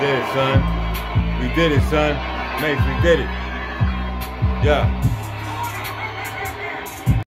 did it, son. We did it, son. Mace, we did it. Yeah.